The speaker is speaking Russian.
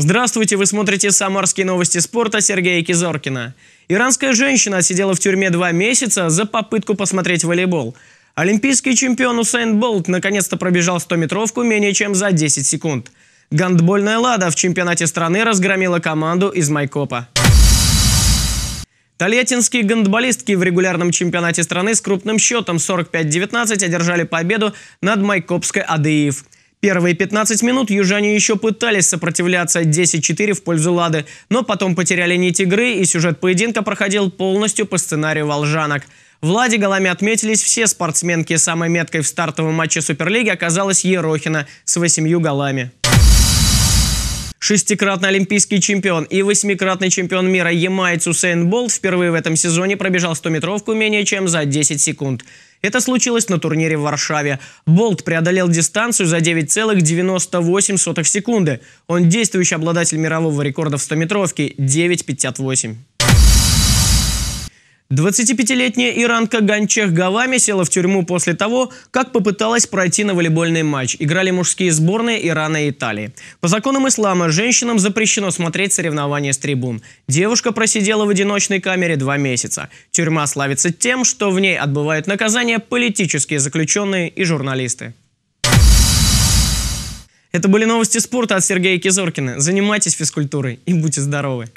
Здравствуйте, вы смотрите «Самарские новости спорта» Сергея Кизоркина. Иранская женщина сидела в тюрьме два месяца за попытку посмотреть волейбол. Олимпийский чемпион Усейн Болт наконец-то пробежал 100-метровку менее чем за 10 секунд. Гандбольная «Лада» в чемпионате страны разгромила команду из Майкопа. Тольяттинские гандболистки в регулярном чемпионате страны с крупным счетом 45-19 одержали победу над Майкопской АДИИВ. Первые 15 минут южане еще пытались сопротивляться 10-4 в пользу Лады, но потом потеряли нить игры и сюжет поединка проходил полностью по сценарию волжанок. В Ладе голами отметились все спортсменки. Самой меткой в стартовом матче Суперлиги оказалась Ерохина с восемью голами. Шестикратный олимпийский чемпион и восьмикратный чемпион мира ямайц Усейн Болт впервые в этом сезоне пробежал 100-метровку менее чем за 10 секунд. Это случилось на турнире в Варшаве. Болт преодолел дистанцию за 9,98 секунды. Он действующий обладатель мирового рекорда в 100-метровке 9,58. 25-летняя иранка Ганчех Гавами села в тюрьму после того, как попыталась пройти на волейбольный матч. Играли мужские сборные Ирана и Италии. По законам ислама женщинам запрещено смотреть соревнования с трибун. Девушка просидела в одиночной камере два месяца. Тюрьма славится тем, что в ней отбывают наказания политические заключенные и журналисты. Это были новости спорта от Сергея Кизоркина. Занимайтесь физкультурой и будьте здоровы.